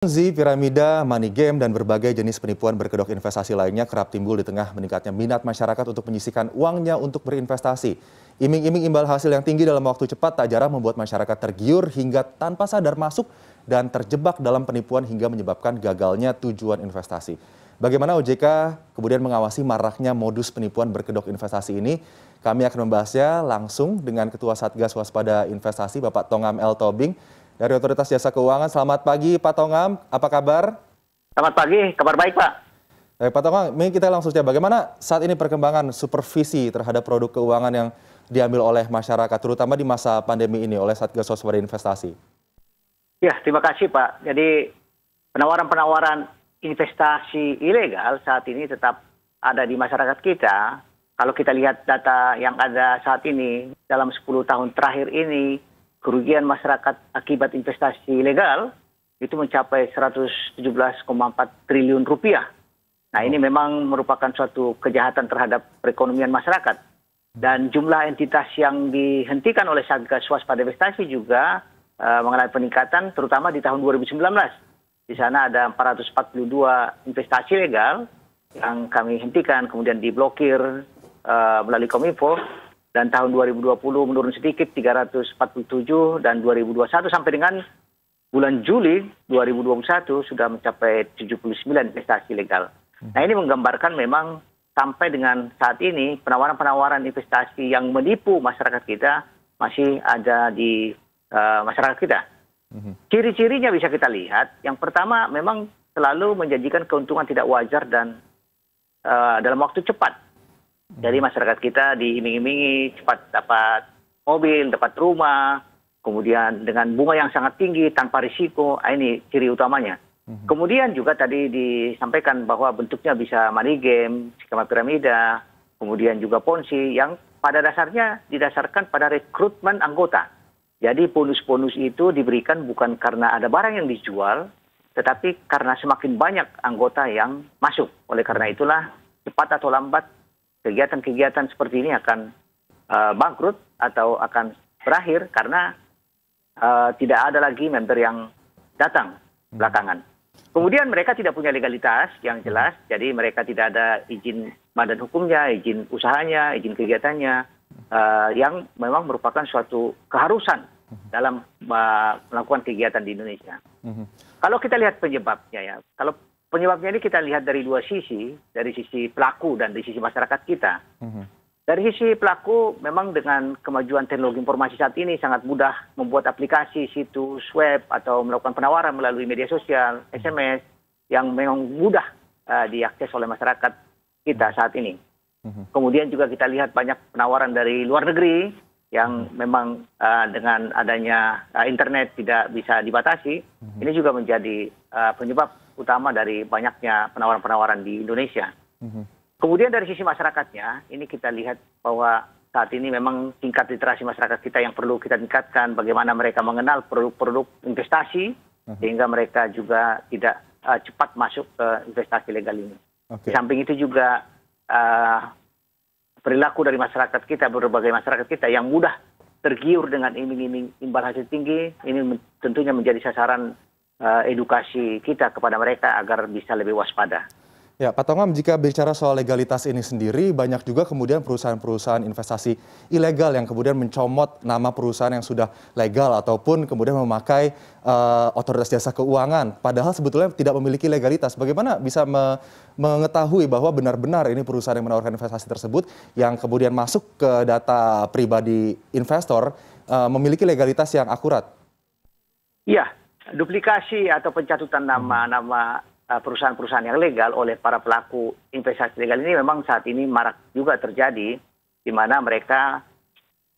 Ponzi, piramida, money game, dan berbagai jenis penipuan berkedok investasi lainnya kerap timbul di tengah meningkatnya minat masyarakat untuk menyisikan uangnya untuk berinvestasi. Iming-iming imbal hasil yang tinggi dalam waktu cepat tak jarang membuat masyarakat tergiur hingga tanpa sadar masuk dan terjebak dalam penipuan hingga menyebabkan gagalnya tujuan investasi. Bagaimana OJK kemudian mengawasi maraknya modus penipuan berkedok investasi ini? Kami akan membahasnya langsung dengan Ketua Satgas Waspada Investasi Bapak Tongam L. Tobing dari Otoritas Jasa Keuangan. Selamat pagi Pak Tongam, apa kabar? Selamat pagi, kabar baik Pak. Baik Pak Tongam, ini kita langsung saja. Bagaimana saat ini perkembangan supervisi terhadap produk keuangan yang diambil oleh masyarakat, terutama di masa pandemi ini oleh Satgas Waspada Investasi? Ya, terima kasih Pak. Jadi penawaran-penawaran investasi ilegal saat ini tetap ada di masyarakat kita. Kalau kita lihat data yang ada saat ini, dalam 10 tahun terakhir ini, kerugian masyarakat akibat investasi ilegal itu mencapai 117,4 triliun rupiah. Nah ini memang merupakan suatu kejahatan terhadap perekonomian masyarakat. Dan jumlah entitas yang dihentikan oleh Satgas Waspada Investasi juga uh, mengalami peningkatan terutama di tahun 2019. Di sana ada 442 investasi legal yang kami hentikan kemudian diblokir uh, melalui Kominfo dan tahun 2020 menurun sedikit 347 dan 2021 sampai dengan bulan Juli 2021 sudah mencapai 79 investasi legal. Hmm. Nah ini menggambarkan memang sampai dengan saat ini penawaran-penawaran investasi yang menipu masyarakat kita masih ada di uh, masyarakat kita. Hmm. Ciri-cirinya bisa kita lihat. Yang pertama memang selalu menjanjikan keuntungan tidak wajar dan uh, dalam waktu cepat jadi masyarakat kita diiming-imingi cepat dapat mobil, dapat rumah, kemudian dengan bunga yang sangat tinggi tanpa risiko, ah, ini ciri utamanya. Mhm. Kemudian juga tadi disampaikan bahwa bentuknya bisa money game, skema piramida, kemudian juga ponzi yang pada dasarnya didasarkan pada rekrutmen anggota. Jadi bonus-bonus itu diberikan bukan karena ada barang yang dijual, tetapi karena semakin banyak anggota yang masuk. Oleh karena itulah cepat atau lambat kegiatan-kegiatan seperti ini akan uh, bangkrut atau akan berakhir karena uh, tidak ada lagi member yang datang hmm. belakangan. Kemudian mereka tidak punya legalitas yang jelas, jadi mereka tidak ada izin badan hukumnya, izin usahanya, izin kegiatannya, uh, yang memang merupakan suatu keharusan hmm. dalam uh, melakukan kegiatan di Indonesia. Hmm. Kalau kita lihat penyebabnya ya, kalau penyebabnya ini kita lihat dari dua sisi, dari sisi pelaku dan dari sisi masyarakat kita. Mhm. Dari sisi pelaku, memang dengan kemajuan teknologi informasi saat ini sangat mudah membuat aplikasi, situs web, atau melakukan penawaran melalui media sosial, SMS, yang memang mudah uh, diakses oleh masyarakat kita saat ini. Mhm. Kemudian juga kita lihat banyak penawaran dari luar negeri yang memang uh, dengan adanya uh, internet tidak bisa dibatasi. Mhm. Ini juga menjadi uh, penyebab utama dari banyaknya penawaran-penawaran di Indonesia. Mhm. Kemudian dari sisi masyarakatnya, ini kita lihat bahwa saat ini memang tingkat literasi masyarakat kita yang perlu kita tingkatkan, bagaimana mereka mengenal produk-produk investasi, mhm. sehingga mereka juga tidak uh, cepat masuk ke investasi legal ini. Okay. Di samping itu juga uh, perilaku dari masyarakat kita, berbagai masyarakat kita yang mudah tergiur dengan iming-iming imbal hasil tinggi, ini tentunya menjadi sasaran Eh, edukasi kita kepada mereka agar bisa lebih waspada. Ya, Pak Tongam, jika bicara soal legalitas ini sendiri, banyak juga kemudian perusahaan-perusahaan investasi ilegal yang kemudian mencomot nama perusahaan yang sudah legal ataupun kemudian memakai uh, otoritas jasa keuangan, padahal sebetulnya tidak memiliki legalitas. Bagaimana bisa me mengetahui bahwa benar-benar ini perusahaan yang menawarkan investasi tersebut yang kemudian masuk ke data pribadi investor uh, memiliki legalitas yang akurat? Iya, duplikasi atau pencatutan nama hmm. nama uh, perusahaan-perusahaan yang legal oleh para pelaku investasi legal ini memang saat ini marak juga terjadi di mana mereka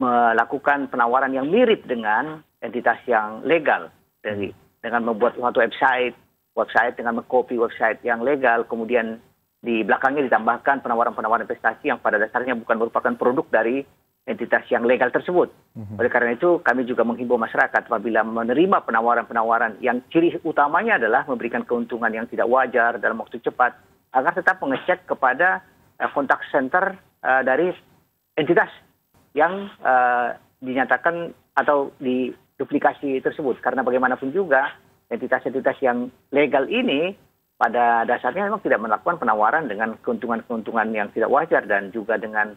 melakukan penawaran yang mirip dengan entitas yang legal dari dengan membuat suatu website website dengan mengcopy website yang legal kemudian di belakangnya ditambahkan penawaran-penawaran investasi yang pada dasarnya bukan merupakan produk dari entitas yang legal tersebut. Mhm. Oleh karena itu kami juga menghimbau masyarakat apabila menerima penawaran-penawaran yang ciri utamanya adalah memberikan keuntungan yang tidak wajar dalam waktu cepat agar tetap mengecek kepada uh, kontak center uh, dari entitas yang uh, dinyatakan atau diduplikasi tersebut karena bagaimanapun juga entitas-entitas yang legal ini pada dasarnya memang tidak melakukan penawaran dengan keuntungan-keuntungan yang tidak wajar dan juga dengan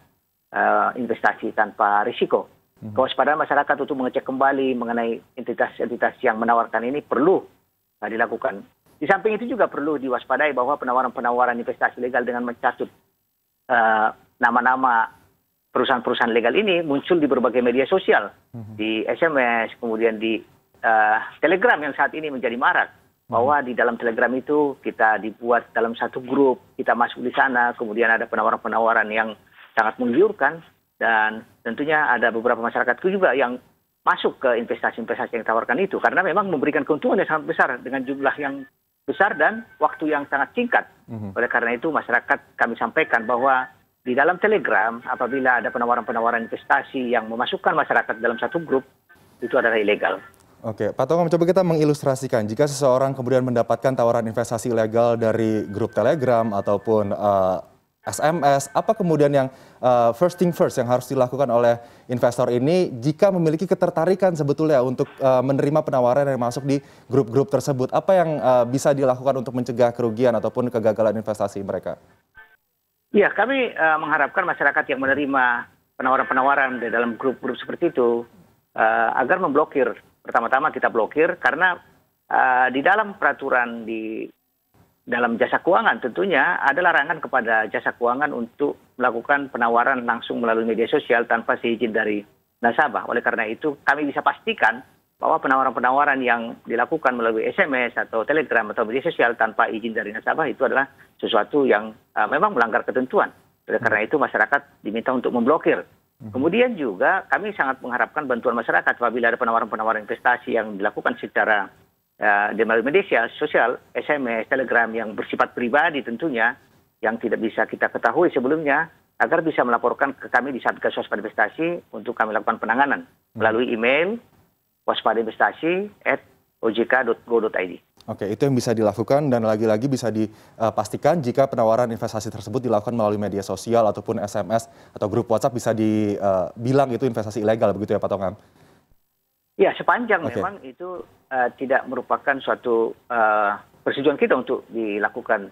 uh, investasi tanpa risiko. Hmm. Kewaspadaan masyarakat untuk mengecek kembali mengenai entitas-entitas yang menawarkan ini perlu uh, dilakukan. Di samping itu juga perlu diwaspadai bahwa penawaran-penawaran investasi legal dengan mencatut uh, nama-nama perusahaan-perusahaan legal ini muncul di berbagai media sosial, hmm. di SMS, kemudian di uh, Telegram yang saat ini menjadi marak. Bahwa di dalam Telegram itu kita dibuat dalam satu grup, kita masuk di sana, kemudian ada penawaran-penawaran yang sangat menggiurkan, dan tentunya ada beberapa masyarakatku juga yang masuk ke investasi-investasi yang ditawarkan itu, karena memang memberikan keuntungan yang sangat besar dengan jumlah yang besar dan waktu yang sangat singkat. Mhm. Oleh karena itu masyarakat kami sampaikan bahwa di dalam Telegram apabila ada penawaran-penawaran investasi yang memasukkan masyarakat dalam satu grup itu adalah ilegal. Oke, Pak Tongam, coba kita mengilustrasikan jika seseorang kemudian mendapatkan tawaran investasi ilegal dari grup Telegram ataupun uh, SMS, apa kemudian yang uh, first thing first yang harus dilakukan oleh investor ini jika memiliki ketertarikan sebetulnya untuk uh, menerima penawaran yang masuk di grup-grup tersebut? Apa yang uh, bisa dilakukan untuk mencegah kerugian ataupun kegagalan investasi mereka? Ya, kami uh, mengharapkan masyarakat yang menerima penawaran-penawaran di dalam grup-grup seperti itu uh, agar memblokir pertama-tama kita blokir karena uh, di dalam peraturan di dalam jasa keuangan tentunya ada larangan kepada jasa keuangan untuk melakukan penawaran langsung melalui media sosial tanpa seizin dari nasabah. Oleh karena itu kami bisa pastikan bahwa penawaran-penawaran yang dilakukan melalui SMS atau Telegram atau media sosial tanpa izin dari nasabah itu adalah sesuatu yang uh, memang melanggar ketentuan. Oleh karena itu masyarakat diminta untuk memblokir Mhm. Kemudian juga kami sangat mengharapkan bantuan masyarakat apabila ada penawaran-penawaran investasi yang dilakukan secara di melalui media sosial, SMS, Telegram yang bersifat pribadi tentunya, yang tidak bisa kita ketahui sebelumnya, agar bisa melaporkan ke kami di Satgas Waspada Investasi untuk kami lakukan penanganan melalui email waspadainvestasi at ojk.go.id. Oke, itu yang bisa dilakukan dan lagi-lagi bisa dipastikan jika penawaran investasi tersebut dilakukan melalui media sosial ataupun SMS atau grup WhatsApp bisa dibilang itu investasi ilegal begitu ya Pak Tongam? Ya, sepanjang okay. memang itu tidak merupakan suatu uh, persetujuan kita untuk dilakukan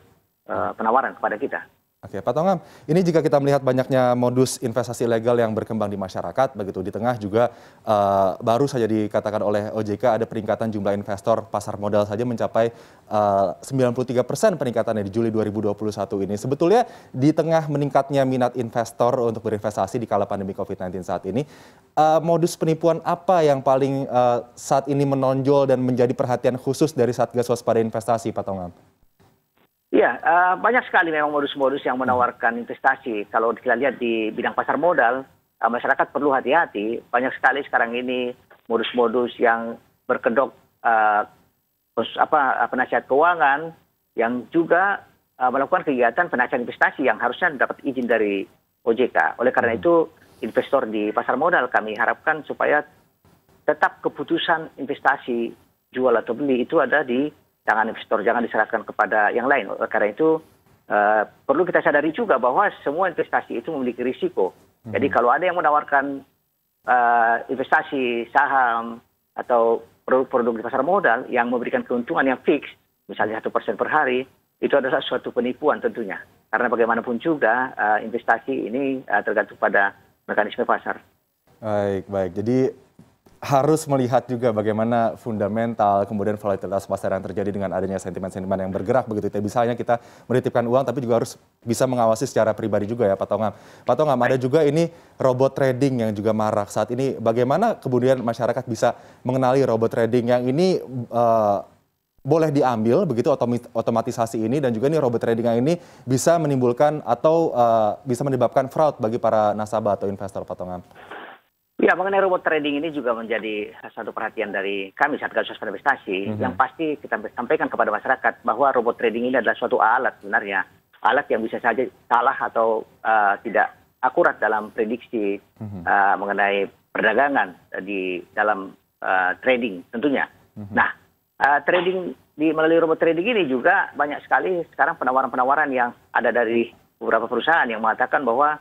uh, penawaran kepada kita. Oke, Pak Tongam, ini jika kita melihat banyaknya modus investasi ilegal yang berkembang di masyarakat, begitu di tengah juga uh, baru saja dikatakan oleh OJK ada peningkatan jumlah investor pasar modal saja mencapai uh, 93 persen peningkatannya di Juli 2021 ini. Sebetulnya di tengah meningkatnya minat investor untuk berinvestasi di kala pandemi COVID-19 saat ini, uh, modus penipuan apa yang paling uh, saat ini menonjol dan menjadi perhatian khusus dari Satgas Waspada Investasi, Pak Tongam? Iya, uh, banyak sekali memang modus-modus yang menawarkan investasi. Kalau kita lihat di bidang pasar modal, uh, masyarakat perlu hati-hati. Banyak sekali sekarang ini modus-modus yang berkedok uh, apa penasihat keuangan yang juga uh, melakukan kegiatan penasihat investasi yang harusnya dapat izin dari OJK. Oleh karena hmm. itu, investor di pasar modal kami harapkan supaya tetap keputusan investasi jual atau beli itu ada di jangan investor jangan diserahkan kepada yang lain. Karena itu uh, perlu kita sadari juga bahwa semua investasi itu memiliki risiko. Hmm. Jadi kalau ada yang menawarkan uh, investasi saham atau produk-produk di pasar modal yang memberikan keuntungan yang fix, misalnya satu persen per hari, itu adalah suatu penipuan tentunya. Karena bagaimanapun juga uh, investasi ini uh, tergantung pada mekanisme pasar. Baik, baik. Jadi harus melihat juga bagaimana fundamental kemudian volatilitas pasar yang terjadi dengan adanya sentimen-sentimen yang bergerak begitu. Tidak bisa hanya kita menitipkan uang tapi juga harus bisa mengawasi secara pribadi juga ya Pak Tongam. Pak Tongam ada juga ini robot trading yang juga marak saat ini. Bagaimana kemudian masyarakat bisa mengenali robot trading yang ini uh, boleh diambil begitu otomatisasi ini dan juga ini robot trading yang ini bisa menimbulkan atau uh, bisa menyebabkan fraud bagi para nasabah atau investor Pak Tongam. Ya, mengenai robot trading ini juga menjadi satu perhatian dari kami Satgas Waspada Investasi. Mm -hmm. Yang pasti kita sampaikan kepada masyarakat bahwa robot trading ini adalah suatu alat sebenarnya. Alat yang bisa saja salah atau uh, tidak akurat dalam prediksi mm -hmm. uh, mengenai perdagangan di dalam uh, trading tentunya. Mm -hmm. Nah, uh, trading di melalui robot trading ini juga banyak sekali sekarang penawaran-penawaran yang ada dari beberapa perusahaan yang mengatakan bahwa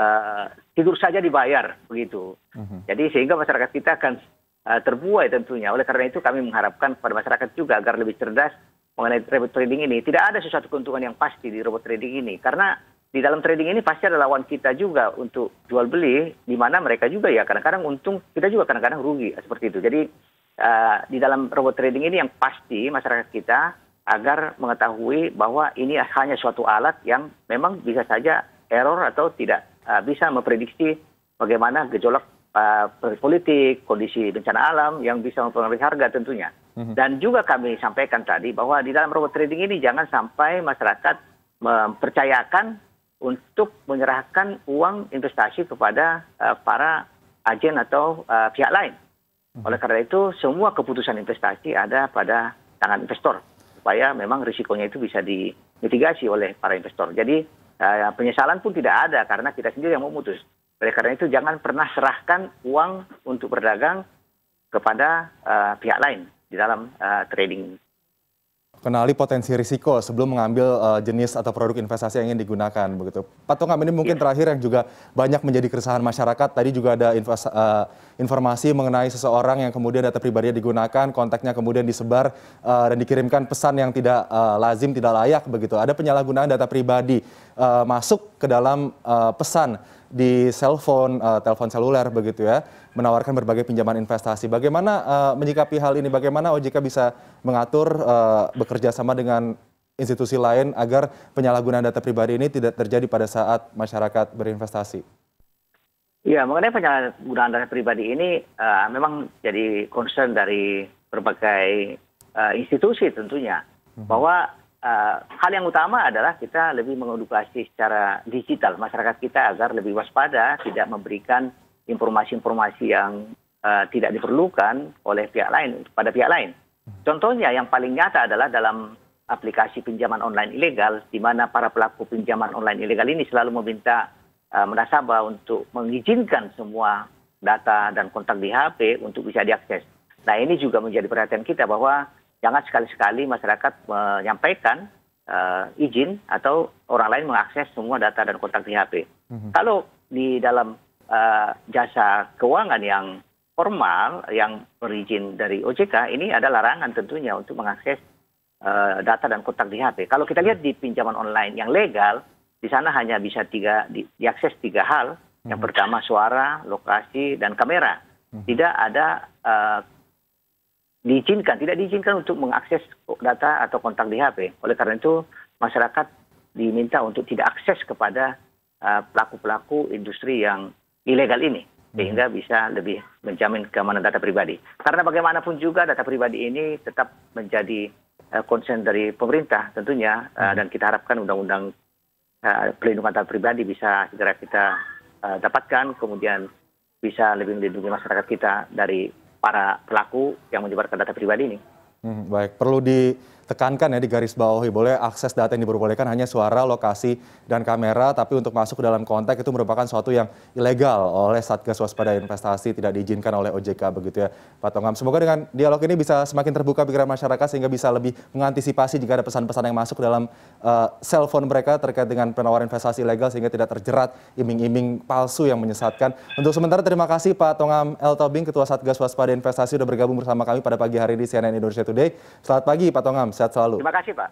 uh, tidur saja dibayar begitu. Uh-huh. Jadi sehingga masyarakat kita akan uh, terbuai tentunya. Oleh karena itu kami mengharapkan kepada masyarakat juga agar lebih cerdas mengenai robot trading ini. Tidak ada sesuatu keuntungan yang pasti di robot trading ini karena di dalam trading ini pasti ada lawan kita juga untuk jual beli di mana mereka juga ya kadang-kadang untung kita juga kadang-kadang rugi seperti itu. Jadi uh, di dalam robot trading ini yang pasti masyarakat kita agar mengetahui bahwa ini hanya suatu alat yang memang bisa saja error atau tidak bisa memprediksi bagaimana gejolak uh, politik, kondisi bencana alam yang bisa mempengaruhi harga tentunya. Mhm. Dan juga kami sampaikan tadi bahwa di dalam robot trading ini jangan sampai masyarakat mempercayakan untuk menyerahkan uang investasi kepada uh, para agen atau uh, pihak lain. Hmm. Oleh karena itu, semua keputusan investasi ada pada tangan investor supaya memang risikonya itu bisa dimitigasi oleh para investor. Jadi penyesalan pun tidak ada karena kita sendiri yang memutus. Oleh karena itu, jangan pernah serahkan uang untuk berdagang kepada uh, pihak lain di dalam uh, trading kenali potensi risiko sebelum mengambil uh, jenis atau produk investasi yang ingin digunakan begitu. Pak Tongam ini mungkin ya. terakhir yang juga banyak menjadi keresahan masyarakat. Tadi juga ada invas, uh, informasi mengenai seseorang yang kemudian data pribadinya digunakan, kontaknya kemudian disebar uh, dan dikirimkan pesan yang tidak uh, lazim, tidak layak begitu. Ada penyalahgunaan data pribadi uh, masuk ke dalam uh, pesan di cellphone, uh, telepon seluler begitu ya, menawarkan berbagai pinjaman investasi. Bagaimana uh, menyikapi hal ini? Bagaimana OJK bisa mengatur uh, bekerja sama dengan institusi lain agar penyalahgunaan data pribadi ini tidak terjadi pada saat masyarakat berinvestasi? Ya, mengenai penyalahgunaan data pribadi ini uh, memang jadi concern dari berbagai uh, institusi tentunya, hmm. bahwa uh, hal yang utama adalah kita lebih mengedukasi secara digital masyarakat kita agar lebih waspada, tidak memberikan informasi-informasi yang uh, tidak diperlukan oleh pihak lain pada pihak lain. Contohnya yang paling nyata adalah dalam aplikasi pinjaman online ilegal, di mana para pelaku pinjaman online ilegal ini selalu meminta uh, nasabah untuk mengizinkan semua data dan kontak di HP untuk bisa diakses. Nah ini juga menjadi perhatian kita bahwa jangan sekali-sekali masyarakat menyampaikan uh, izin atau orang lain mengakses semua data dan kontak di HP. Mm-hmm. Kalau di dalam jasa keuangan yang formal yang berizin dari OJK ini ada larangan tentunya untuk mengakses uh, data dan kontak di HP. Kalau kita lihat di pinjaman online yang legal, di sana hanya bisa tiga di, diakses tiga hal. Yang mm-hmm. pertama suara, lokasi, dan kamera. Mm-hmm. Tidak ada uh, diizinkan, tidak diizinkan untuk mengakses data atau kontak di HP. Oleh karena itu, masyarakat diminta untuk tidak akses kepada pelaku-pelaku uh, industri yang ilegal ini sehingga hmm. bisa lebih menjamin keamanan data pribadi. Karena bagaimanapun juga data pribadi ini tetap menjadi uh, concern dari pemerintah tentunya uh, dan kita harapkan undang-undang uh, pelindungan data pribadi bisa segera kita uh, dapatkan kemudian bisa lebih melindungi masyarakat kita dari para pelaku yang menyebarkan data pribadi ini. Hmm, baik, perlu di tekankan ya di garis bawahi boleh akses data yang diperbolehkan hanya suara, lokasi, dan kamera, tapi untuk masuk ke dalam kontak itu merupakan suatu yang ilegal oleh Satgas Waspada Investasi tidak diizinkan oleh OJK begitu ya Pak Tongam. Semoga dengan dialog ini bisa semakin terbuka pikiran masyarakat sehingga bisa lebih mengantisipasi jika ada pesan-pesan yang masuk dalam uh, cellphone mereka terkait dengan penawaran investasi ilegal sehingga tidak terjerat iming-iming palsu yang menyesatkan. Untuk sementara terima kasih Pak Tongam El Tobing Ketua Satgas Waspada Investasi sudah bergabung bersama kami pada pagi hari di CNN Indonesia Today. Selamat pagi Pak Tongam. Sehat selalu. Terima kasih Pak.